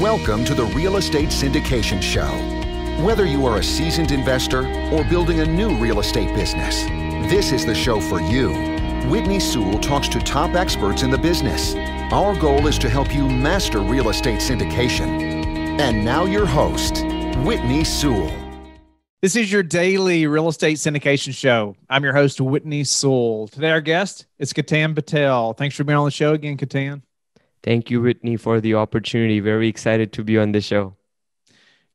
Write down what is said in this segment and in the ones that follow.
Welcome to the Real Estate Syndication Show. Whether you are a seasoned investor or building a new real estate business, this is the show for you. Whitney Sewell talks to top experts in the business. Our goal is to help you master real estate syndication. And now, your host, Whitney Sewell. This is your daily real estate syndication show. I'm your host, Whitney Sewell. Today, our guest is Ketan Patel. Thanks for being on the show again, Ketan. Thank you, Whitney, for the opportunity. Very excited to be on the show.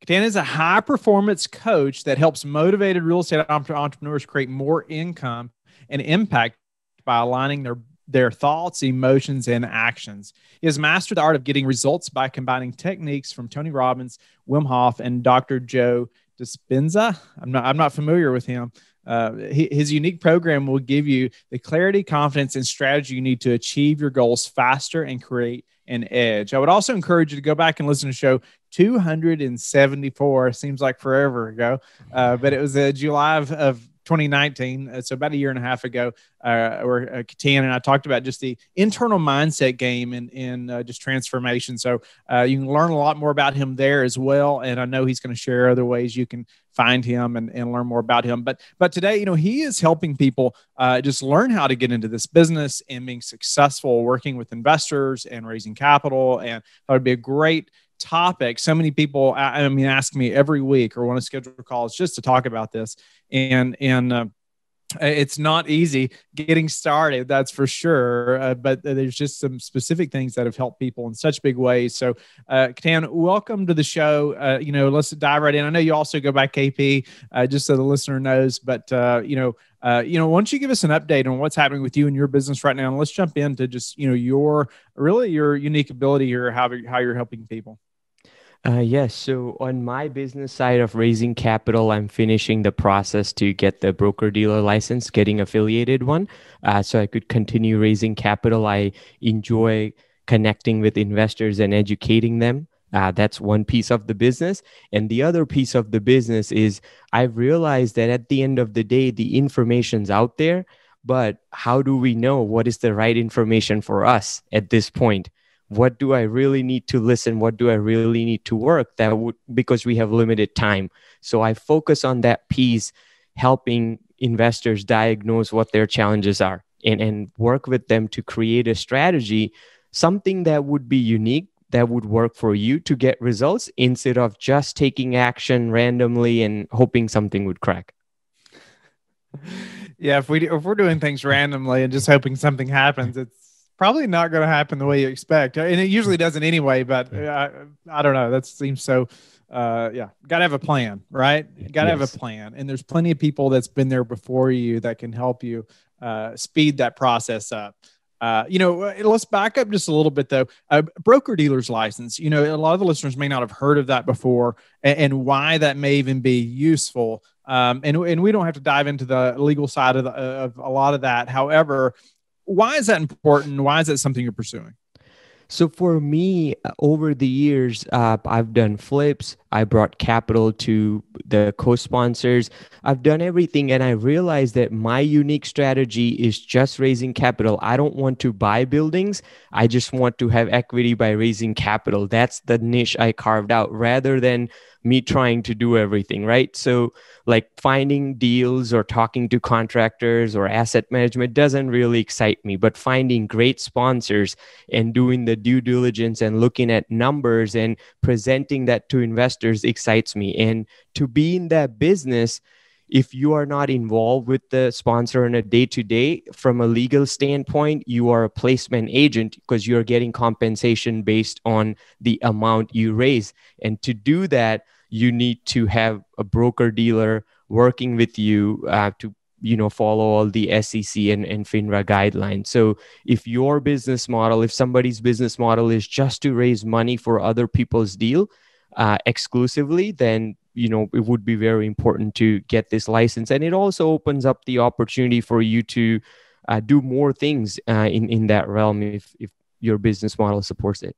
Ketan is a high performance coach that helps motivated real estate entrepreneurs create more income and impact by aligning their their thoughts, emotions, and actions. He has mastered the art of getting results by combining techniques from Tony Robbins, Wim Hof, and Dr. Joe Dispenza. I'm not I'm not familiar with him. Uh, his unique program will give you the clarity, confidence, and strategy you need to achieve your goals faster and create an edge. I would also encourage you to go back and listen to show 274. Seems like forever ago, uh, but it was uh, July of, of 2019. Uh, so about a year and a half ago, uh, where uh, Ketan and I talked about just the internal mindset game and in, in uh, just transformation. So uh, you can learn a lot more about him there as well. And I know he's going to share other ways you can find him and, and learn more about him. But but today, you know, he is helping people uh, just learn how to get into this business and being successful, working with investors and raising capital. And that would be a great topic. So many people, I mean, ask me every week or want to schedule calls just to talk about this. And and uh, it's not easy getting started that's for sure uh, but there's just some specific things that have helped people in such big ways so uh welcome to the show uh, you know let's dive right in i know you also go by kp uh, just so the listener knows but uh, you know uh, you know, why don't you give us an update on what's happening with you and your business right now? And let's jump into just, you know, your really your unique ability here, how, how you're helping people. Uh, yes. So on my business side of raising capital, I'm finishing the process to get the broker dealer license, getting affiliated one, uh, so I could continue raising capital. I enjoy connecting with investors and educating them. Uh, that's one piece of the business. And the other piece of the business is I've realized that at the end of the day, the information's out there, but how do we know what is the right information for us at this point? What do i really need to listen? What do i really need to work? That would because we have limited time. So i focus on that piece helping investors diagnose what their challenges are and, and work with them to create a strategy something that would be unique that would work for you to get results instead of just taking action randomly and hoping something would crack. Yeah if we if we're doing things randomly and just hoping something happens it's probably not going to happen the way you expect, and it usually doesn't anyway. But uh, I don't know. That seems so. Uh, yeah, got to have a plan, right? Got to yes. have a plan, and there's plenty of people that's been there before you that can help you uh, speed that process up. Uh, you know, uh, let's back up just a little bit though. A broker dealer's license. You know, a lot of the listeners may not have heard of that before, and, and why that may even be useful. Um, and and we don't have to dive into the legal side of, the, of a lot of that. However, why is that important? Why is that something you're pursuing? So for me, over the years, uh, I've done flips. I brought capital to the co-sponsors. I've done everything, and I realized that my unique strategy is just raising capital. I don't want to buy buildings. I just want to have equity by raising capital. That's the niche I carved out, rather than me trying to do everything, right? So, like finding deals or talking to contractors or asset management doesn't really excite me, but finding great sponsors and doing the due diligence and looking at numbers and presenting that to investors excites me. And to be in that business, if you are not involved with the sponsor on a day to day from a legal standpoint you are a placement agent because you're getting compensation based on the amount you raise. And to do that you need to have a broker dealer working with you uh, to you know follow all the sec and, and finra guidelines. So if your business model if somebody's business model is just to raise money for other people's deal uh, exclusively then you know it would be very important to get this license. And it also opens up the opportunity for you to uh, do more things uh, in in that realm if if your business model supports it.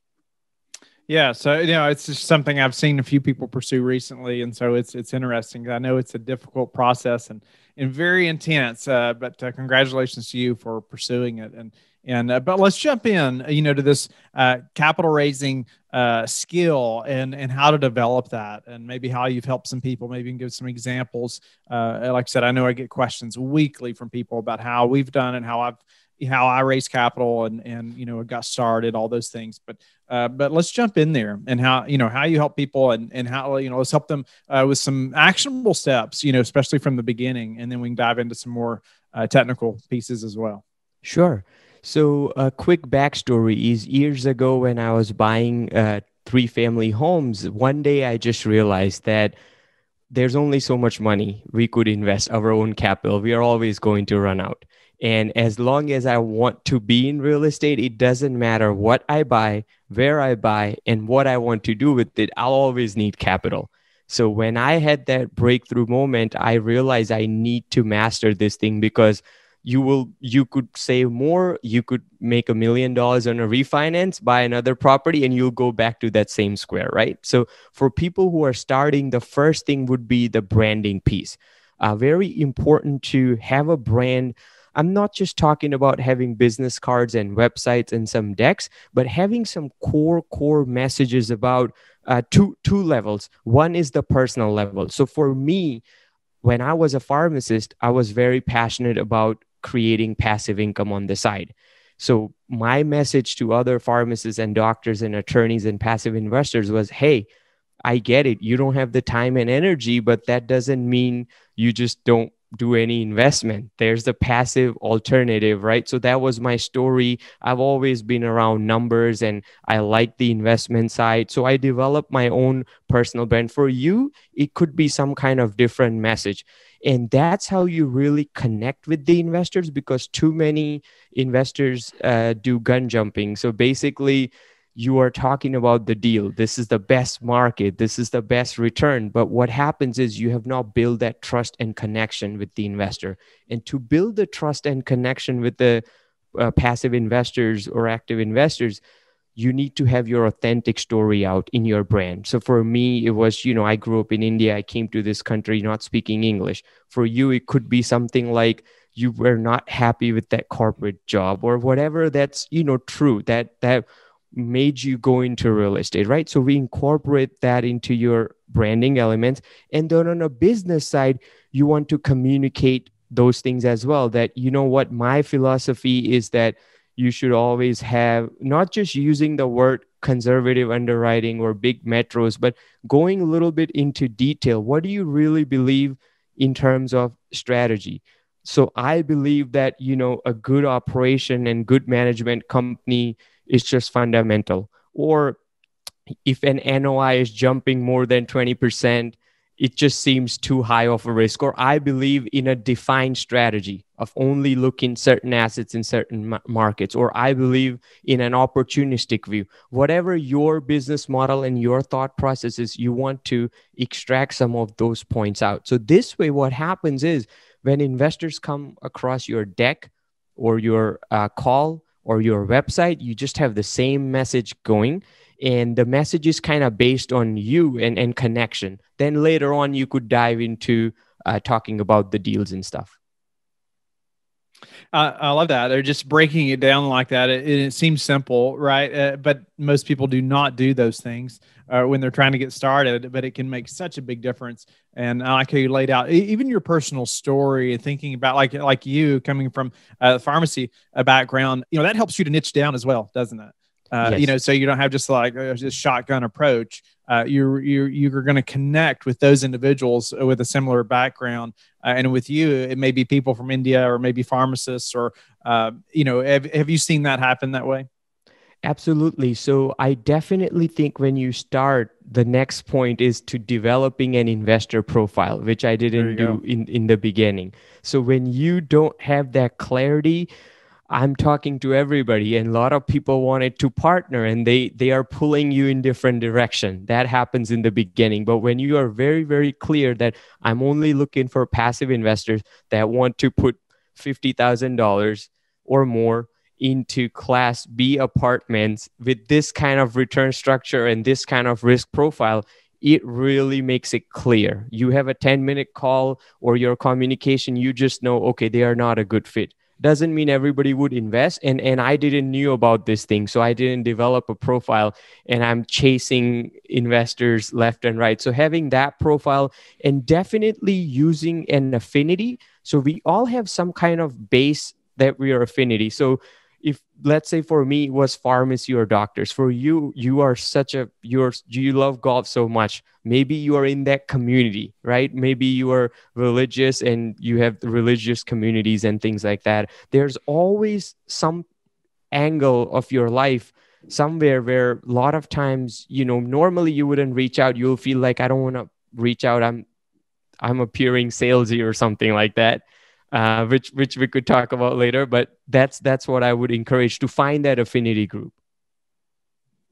Yeah so you know it's just something i've seen a few people pursue recently and so it's it's interesting i know it's a difficult process and and very intense uh, but uh, congratulations to you for pursuing it and And uh, but let's jump in, you know, to this uh, capital raising uh, skill and and how to develop that, and maybe how you've helped some people. Maybe you can give some examples. Uh, like I said, I know I get questions weekly from people about how we've done and how I've how I raised capital and and you know got started, all those things. But uh, but let's jump in there and how you know how you help people and and how you know let's help them uh, with some actionable steps, you know, especially from the beginning, and then we can dive into some more uh, technical pieces as well. Sure. So a quick backstory is years ago when I was buying uh, three family homes, one day I just realized that there's only so much money we could invest our own capital. We are always going to run out. And as long as I want to be in real estate, it doesn't matter what I buy, where I buy, and what I want to do with it. I'll always need capital. So when I had that breakthrough moment, I realized I need to master this thing because you will you could save more you could make a million dollars on a refinance buy another property and you'll go back to that same square right so for people who are starting the first thing would be the branding piece uh, very important to have a brand I'm not just talking about having business cards and websites and some decks, but having some core core messages about uh, two two levels. One is the personal level. So for me, when I was a pharmacist, I was very passionate about creating passive income on the side. So my message to other pharmacists and doctors and attorneys and passive investors was, hey. I get it. You don't have the time and energy, but that doesn't mean you just don't do any investment. There's the passive alternative, right? So that was my story. I've always been around numbers and I like the investment side. So I developed my own personal brand. For you, it could be some kind of different message. And that's how you really connect with the investors because too many investors uh, do gun jumping. So basically, you are talking about the deal. This is the best market. This is the best return. But what happens is you have not built that trust and connection with the investor. And to build the trust and connection with the uh, passive investors or active investors, you need to have your authentic story out in your brand. So for me, it was, you know, I grew up in India. I came to this country not speaking English. For you, it could be something like, you were not happy with that corporate job or whatever that's you know true that that made you go into real estate, right? So we incorporate that into your branding elements. And then on a business side, you want to communicate those things as well. That, you know what, my philosophy is that you should always have not just using the word conservative underwriting or big metros, but going a little bit into detail. What do you really believe in terms of strategy? So I believe that, you know, a good operation and good management company is just fundamental. Or if an NOI is jumping more than 20%, it just seems too high of a risk. Or I believe in a defined strategy of only looking certain assets in certain markets. Or I believe in an opportunistic view. Whatever your business model and your thought process is, you want to extract some of those points out. So this way, what happens is when investors come across your deck or your uh, call, or your website, you just have the same message going. And the message is kind of based on you and, and connection. Then later on, you could dive into uh, talking about the deals and stuff. Uh, I love that. They're just breaking it down like that. It, it seems simple, right? Uh, but most people do not do those things uh, when they're trying to get started. But it can make such a big difference. And I like how you laid out even your personal story and thinking about like like you coming from a pharmacy background. You know that helps you to niche down as well, doesn't it? Uh, yes. You know, so you don't have just like a just shotgun approach. Uh, you're you're you're going to connect with those individuals with a similar background, uh, and with you, it may be people from India or maybe pharmacists or uh, you know, have have you seen that happen that way? Absolutely. So I definitely think when you start, the next point is to developing an investor profile, which I didn't do in, in the beginning. So when you don't have that clarity, I'm talking to everybody and a lot of people wanted to partner and they they are pulling you in different direction. That happens in the beginning, but when you are very very clear that I'm only looking for passive investors that want to put $50,000 or more into class B apartments with this kind of return structure and this kind of risk profile, it really makes it clear. You have a 10 minute call or your communication, you just know, okay, they are not a good fit doesn't mean everybody would invest and and i didn't knew about this thing so i didn't develop a profile and i'm chasing investors left and right. So having that profile and definitely using an affinity so we all have some kind of base that we are affinity. So if let's say for me it was pharmacy or doctors for you you are such a you're you love golf so much maybe you are in that community right? Maybe you are religious and you have religious communities and things like that. There's always some angle of your life somewhere where a lot of times you know normally you wouldn't reach out. You'll feel like i don't want to reach out. I'm i'm appearing salesy or something like that uh, which which we could talk about later. But that's that's what I would encourage to find that affinity group.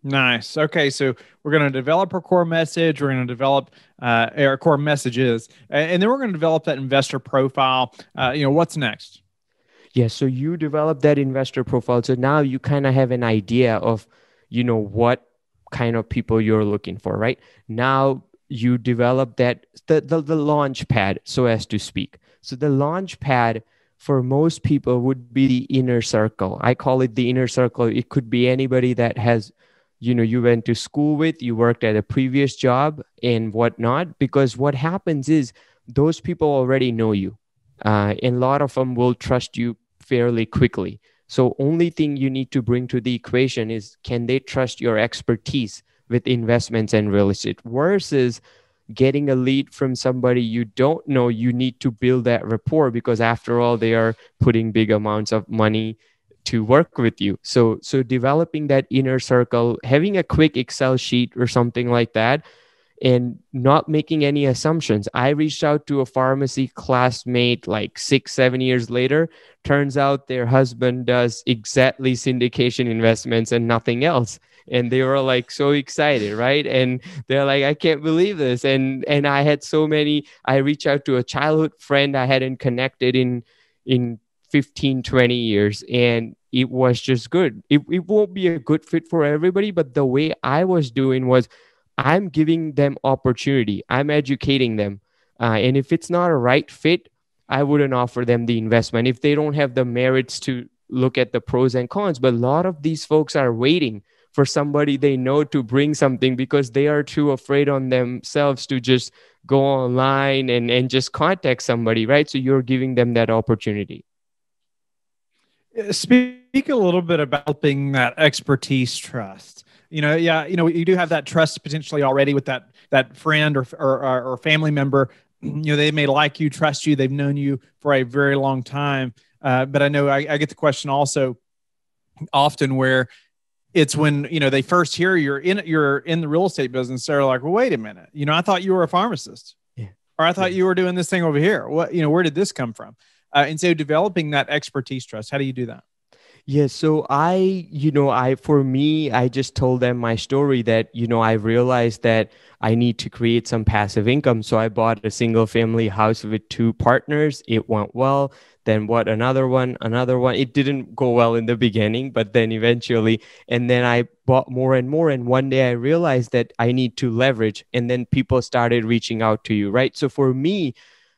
Nice. Okay, so we're going to develop our core message. We're going to develop uh, our core messages, and then we're going to develop that investor profile. Uh, you know, what's next? Yeah. So you develop that investor profile. So now you kind of have an idea of, you know, what kind of people you're looking for, right? Now you develop that the the, the launch pad, so as to speak. So the launch pad for most people would be the inner circle. I call it the inner circle. It could be anybody that has, you know, you went to school with, you worked at a previous job and whatnot. Because what happens is those people already know you. Uh, and a lot of them will trust you fairly quickly. So only thing you need to bring to the equation is can they trust your expertise with investments and real estate versus getting a lead from somebody you don't know you need to build that rapport because after all they are putting big amounts of money to work with you. So so developing that inner circle having a quick excel sheet or something like that and not making any assumptions. I reached out to a pharmacy classmate like six seven years later. Turns out their husband does exactly syndication investments and nothing else and they were like so excited right? And they're like i can't believe this. And and i had so many i reached out to a childhood friend i hadn't connected in in 15 20 years and it was just good. It, it won't be a good fit for everybody but the way i was doing was i'm giving them opportunity. I'm educating them. Uh, and if it's not a right fit i wouldn't offer them the investment. If they don't have the merits to look at the pros and cons but a lot of these folks are waiting for somebody they know to bring something because they are too afraid on themselves to just go online and, and just contact somebody, right? So you're giving them that opportunity. Uh, speak a little bit about being that expertise trust. You know, yeah, you know, you do have that trust potentially already with that that friend or or, or family member. You know, they may like you, trust you, they've known you for a very long time. Uh, but I know I, I get the question also often where it's when you know they first hear you're in you're in the real estate business they're like well wait a minute. You know i thought you were a pharmacist. Yeah. or i thought yeah. you were doing this thing over here. What you know where did this come from? Uh, and so developing that expertise trust how do you do that? Yeah so i you know i for me i just told them my story that you know i realized that i need to create some passive income. So i bought a single family house with two partners. It went well then what another one another one. It didn't go well in the beginning but then eventually and then i bought more and more and one day i realized that i need to leverage and then people started reaching out to you right? So for me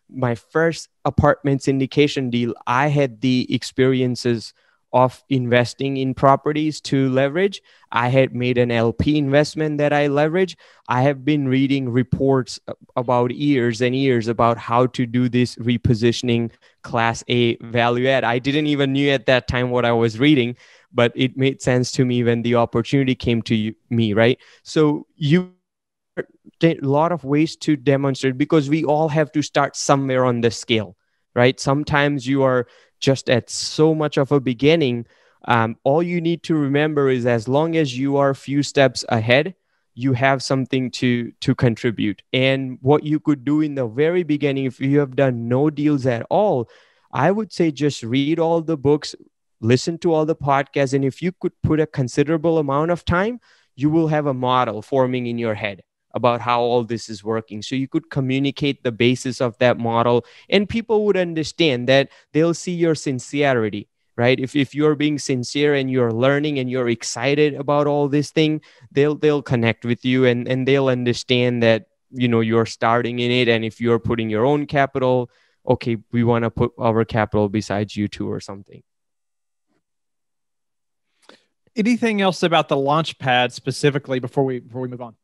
my first apartment syndication deal i had the experiences of investing in properties to leverage. I had made an LP investment that I leverage. I have been reading reports about years and years about how to do this repositioning class A value add. I didn't even knew at that time what I was reading, but it made sense to me when the opportunity came to me, right? So you a lot of ways to demonstrate because we all have to start somewhere on the scale right sometimes you are just at so much of a beginning um, all you need to remember is as long as you are a few steps ahead you have something to to contribute. And what you could do in the very beginning if you have done no deals at all i would say just read all the books listen to all the podcasts and if you could put a considerable amount of time you will have a model forming in your head about how all this is working. So you could communicate the basis of that model, and people would understand that they'll see your sincerity right? If, if you're being sincere and you're learning and you're excited about all this thing they'll they'll connect with you and and they'll understand that you know you're starting in it. And if you're putting your own capital okay we want to put our capital besides you two or something. Anything else about the launch pad specifically before we before we move on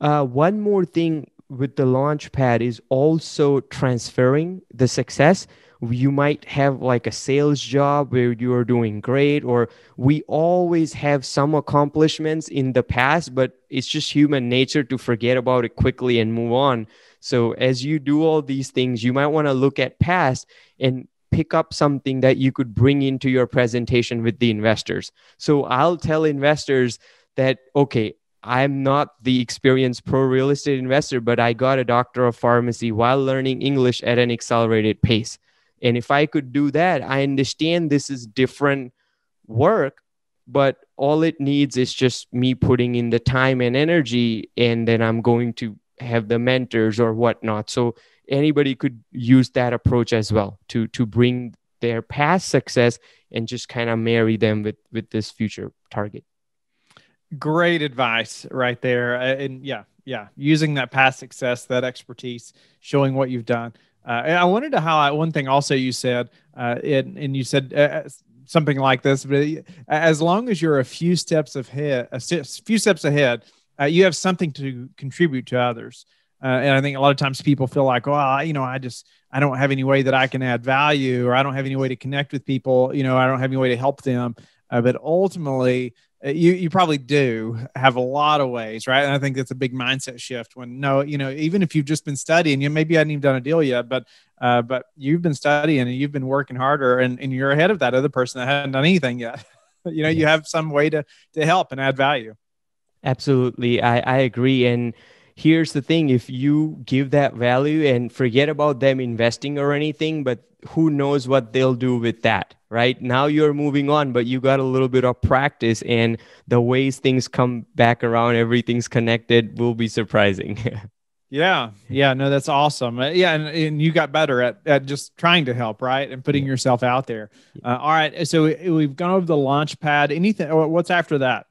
uh, one more thing with the launch pad is also transferring the success. You might have like a sales job where you are doing great or we always have some accomplishments in the past but it's just human nature to forget about it quickly and move on. So as you do all these things you might want to look at past and pick up something that you could bring into your presentation with the investors. So i'll tell investors that okay I'm not the experienced pro real estate investor, but I got a doctor of pharmacy while learning English at an accelerated pace. And if I could do that, I understand this is different work, but all it needs is just me putting in the time and energy, and then I'm going to have the mentors or whatnot. So anybody could use that approach as well to to bring their past success and just kind of marry them with with this future target. Great advice right there, uh, and yeah, yeah, using that past success, that expertise, showing what you've done. Uh, I wanted to highlight one thing also you said, uh, and, and you said uh, something like this, but as long as you're a few steps ahead, a few steps ahead, uh, you have something to contribute to others. Uh, and I think a lot of times people feel like, well, you know, I just, I don't have any way that I can add value or I don't have any way to connect with people. You know, I don't have any way to help them. Uh, but ultimately, uh, you you probably do have a lot of ways, right? And I think that's a big mindset shift. When no, you know, even if you've just been studying, you maybe hadn't even done a deal yet, but uh, but you've been studying and you've been working harder, and, and you're ahead of that other person that hadn't done anything yet. you know, yes. you have some way to to help and add value. Absolutely, I I agree, and here's the thing if you give that value and forget about them investing or anything but who knows what they'll do with that right? Now you're moving on but you got a little bit of practice and the ways things come back around everything's connected will be surprising. Yeah yeah no that's awesome. Uh, yeah and, and you got better at, at just trying to help right? And putting yeah. yourself out there. Uh, all right so we've gone over the launch pad. Anything what's after that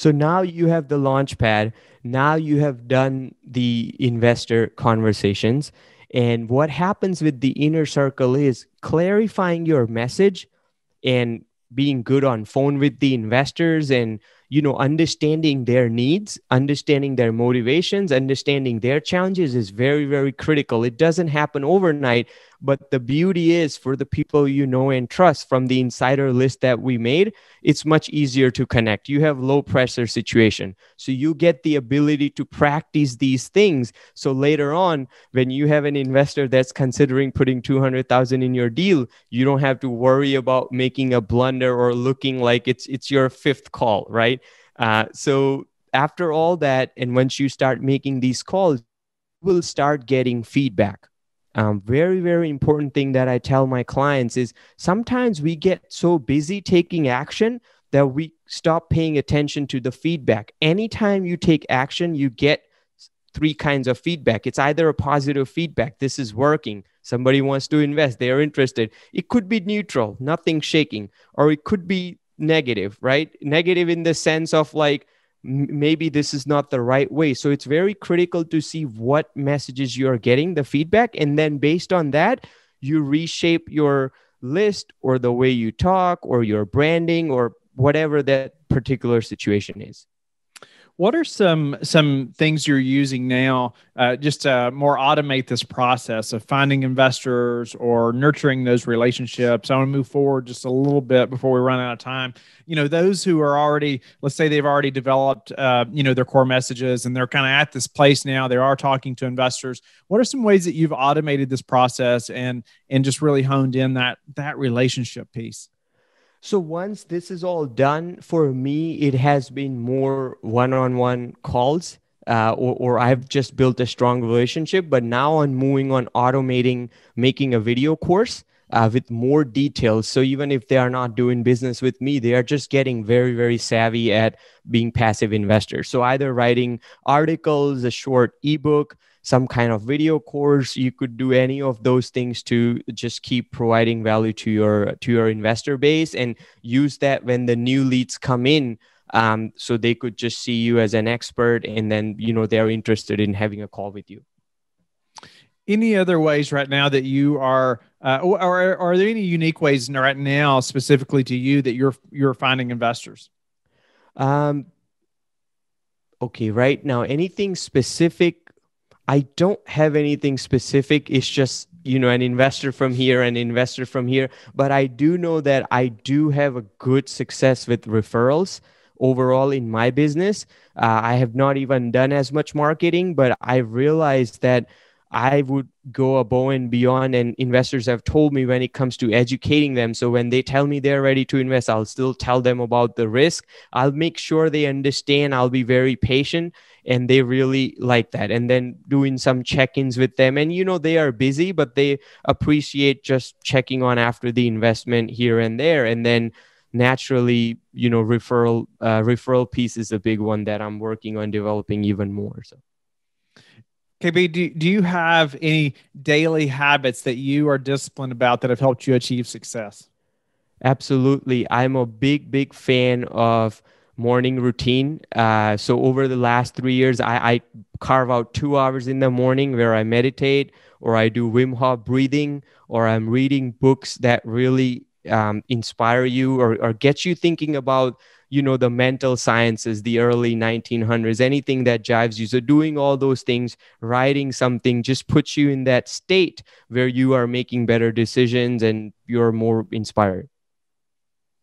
so now you have the launch pad. Now you have done the investor conversations. And what happens with the inner circle is clarifying your message and being good on phone with the investors and you know understanding their needs understanding their motivations understanding their challenges is very very critical it doesn't happen overnight but the beauty is for the people you know and trust from the insider list that we made, it's much easier to connect. You have low pressure situation. So you get the ability to practice these things. So later on, when you have an investor that's considering putting 200,000 in your deal, you don't have to worry about making a blunder or looking like it's it's your fifth call, right? Uh, so after all that, and once you start making these calls, you will start getting feedback um, very very important thing that i tell my clients is sometimes we get so busy taking action that we stop paying attention to the feedback. Anytime you take action you get three kinds of feedback. It's either a positive feedback this is working somebody wants to invest they are interested. It could be neutral nothing shaking or it could be negative right? Negative in the sense of like maybe this is not the right way. So it's very critical to see what messages you are getting the feedback and then based on that you reshape your list or the way you talk or your branding or whatever that particular situation is what are some some things you're using now uh, just to more automate this process of finding investors or nurturing those relationships? I want to move forward just a little bit before we run out of time. You know, those who are already, let's say they've already developed, uh, you know, their core messages and they're kind of at this place now. They are talking to investors. What are some ways that you've automated this process and and just really honed in that that relationship piece? So once this is all done, for me, it has been more one-on-one calls, uh, or, or I've just built a strong relationship. But now I'm moving on automating, making a video course uh, with more details. So even if they are not doing business with me, they are just getting very, very savvy at being passive investors. So either writing articles, a short ebook, some kind of video course you could do any of those things to just keep providing value to your to your investor base and use that when the new leads come in um, so they could just see you as an expert and then you know they're interested in having a call with you Any other ways right now that you are, uh, or, or are there any unique ways right now specifically to you that you're you're finding investors? Um, okay, right now, anything specific? I don't have anything specific. It's just you know an investor from here an investor from here but i do know that i do have a good success with referrals overall in my business uh, i have not even done as much marketing but i realized that I would go above and beyond, and investors have told me when it comes to educating them. So when they tell me they're ready to invest, I'll still tell them about the risk. I'll make sure they understand. I'll be very patient, and they really like that. And then doing some check ins with them. And you know, they are busy, but they appreciate just checking on after the investment here and there. And then naturally, you know, referral uh, referral piece is a big one that I'm working on developing even more. So. KP, do, do you have any daily habits that you are disciplined about that have helped you achieve success? Absolutely. I'm a big, big fan of morning routine. Uh, so over the last three years, I, I, carve out two hours in the morning where I meditate or I do Wim Hof breathing or I'm reading books that really um, inspire you or, or get you thinking about you know the mental sciences the early 1900s anything that jives you so doing all those things writing something just puts you in that state where you are making better decisions and you're more inspired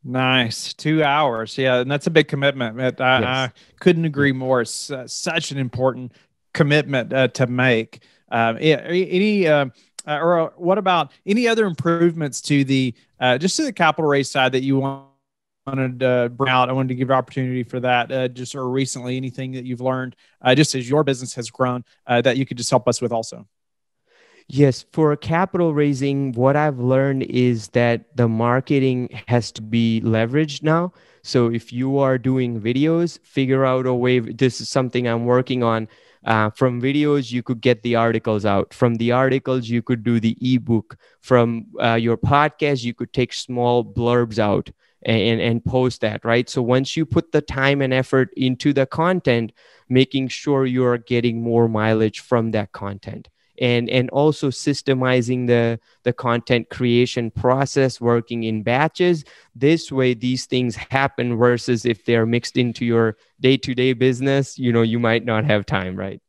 Nice. Two hours. Yeah. And that's a big commitment. I, yes. I couldn't agree more. It's uh, such an important commitment uh, to make. Um, any, uh, or what about any other improvements to the, uh, just to the capital raise side that you want wanted to bring out. I wanted to give opportunity for that. Uh, just or recently, anything that you've learned, uh, just as your business has grown, uh, that you could just help us with also. Yes, for capital raising, what I've learned is that the marketing has to be leveraged now. So if you are doing videos, figure out a way. This is something I'm working on. Uh, from videos, you could get the articles out. From the articles, you could do the ebook. From uh, your podcast, you could take small blurbs out and, and post that, right? So once you put the time and effort into the content, making sure you're getting more mileage from that content and and also systemizing the the content creation process working in batches. This way these things happen versus if they're mixed into your day-to-day business you know you might not have time right?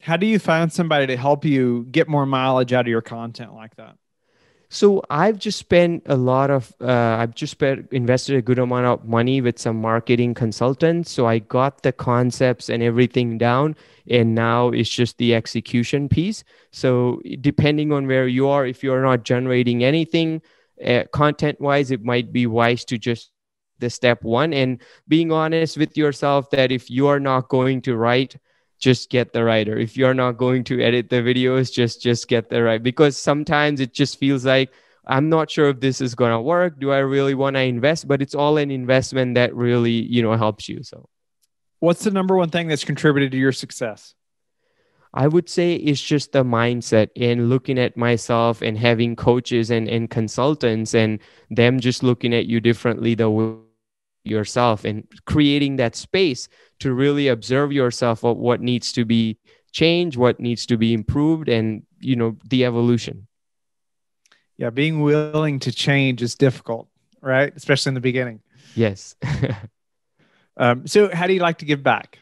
How do you find somebody to help you get more mileage out of your content like that so I've just spent a lot of uh, I've just spent invested a good amount of money with some marketing consultants. So I got the concepts and everything down, and now it's just the execution piece. So depending on where you are, if you're not generating anything uh, content wise, it might be wise to just the step one and being honest with yourself that if you are not going to write just get the writer. If you're not going to edit the videos just just get the right because sometimes it just feels like i'm not sure if this is going to work. Do i really want to invest? But it's all an investment that really you know helps you so. What's the number one thing that's contributed to your success? I would say it's just the mindset in looking at myself and having coaches and, and consultants and them just looking at you differently the way yourself and creating that space to really observe yourself of what needs to be changed what needs to be improved and you know the evolution. Yeah being willing to change is difficult right? Especially in the beginning. Yes. Um, so how do you like to give back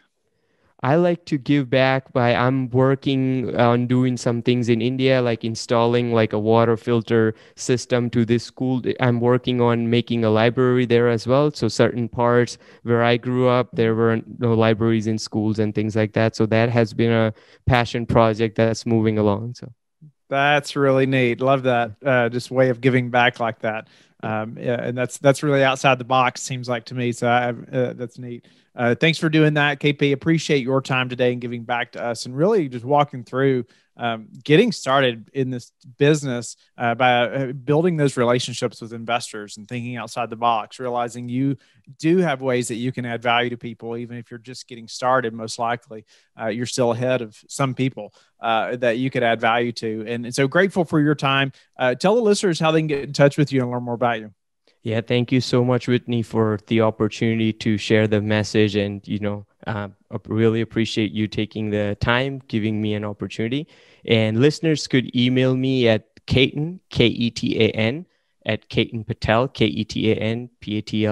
I like to give back by I'm working on doing some things in India, like installing like a water filter system to this school. I'm working on making a library there as well. So certain parts where I grew up, there weren't no libraries in schools and things like that. So that has been a passion project that's moving along. So that's really neat. Love that. Uh, just way of giving back like that. Um, yeah, and that's that's really outside the box. Seems like to me. So I, uh, that's neat. Uh, thanks for doing that, KP. Appreciate your time today and giving back to us and really just walking through um, getting started in this business uh, by uh, building those relationships with investors and thinking outside the box, realizing you do have ways that you can add value to people, even if you're just getting started. Most likely, uh, you're still ahead of some people uh, that you could add value to. And, and so, grateful for your time. Uh, tell the listeners how they can get in touch with you and learn more about you. Yeah, thank you so much, Whitney, for the opportunity to share the message and, you know, Uh, really appreciate you taking the time, giving me an opportunity. And listeners could email me at Ketan, K E T A N, at Ketan Patel,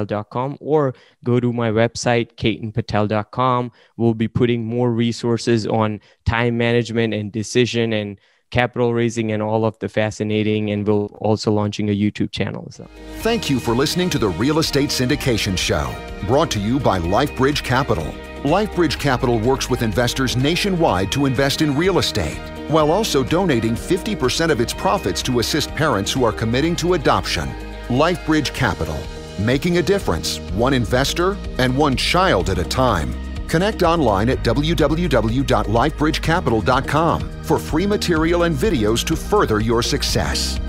dot com, or go to my website, ketanpatel.com. We'll be putting more resources on time management and decision and capital raising and all of the fascinating. And we'll also launching a YouTube channel. So. Thank you for listening to the Real Estate Syndication Show, brought to you by LifeBridge Capital. LifeBridge Capital works with investors nationwide to invest in real estate, while also donating 50% of its profits to assist parents who are committing to adoption. LifeBridge Capital, making a difference, one investor and one child at a time. Connect online at www.lifebridgecapital.com for free material and videos to further your success.